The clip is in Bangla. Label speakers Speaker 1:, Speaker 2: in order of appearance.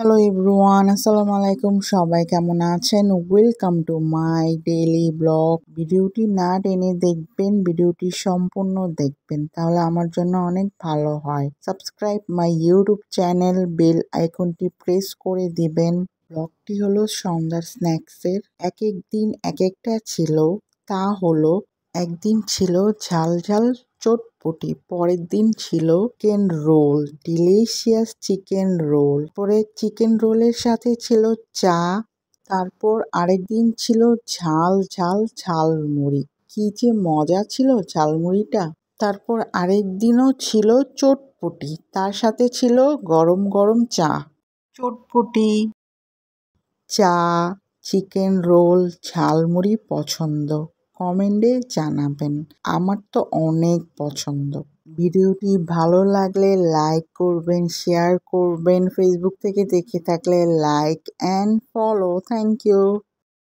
Speaker 1: হ্যালো এভরিওয়ান আসসালামু আলাইকুম সবাই কেমন আছেন? Welcome to my daily blog ভিডিওটি না টেনে দেখবেন ভিডিওটি সম্পূর্ণ দেখবেন। তাহলে আমার জন্য অনেক ভালো হয়। Subscribe my YouTube channel bell আইকনটি প্রেস করে দিবেন। ব্লগটি হলো সন্ধ্যার স্ন্যাক্সের। এক এক দিন এক একটা ছিল। তা হলো, একদিন ছিল ঝাল ঝাল চটপটি। পরের দিন ছিল chicken roll delicious chicken roll পরে চিকেন রোলের সাথে ছিল চা, তারপর আরেক দিন ছিল ঝাল ঝাল, ঝালমুড়ি। কি যে মজা ছিল ঝালমুড়িটা। তারপর আরেক দিনও ছিল চটপটি, তার সাথে ছিল গরম গরম চা। চটপটি, চা চিকেন রোল ঝালমুড়ি পছন্দ। কমেন্টে জানাবেন। আমার তো অনেক পছন্দ। ভিডিওটি ভালো লাগলে লাইক করবেন শেয়ার করবেন ফেসবুক থেকে দেখে থাকলে like and follow thank you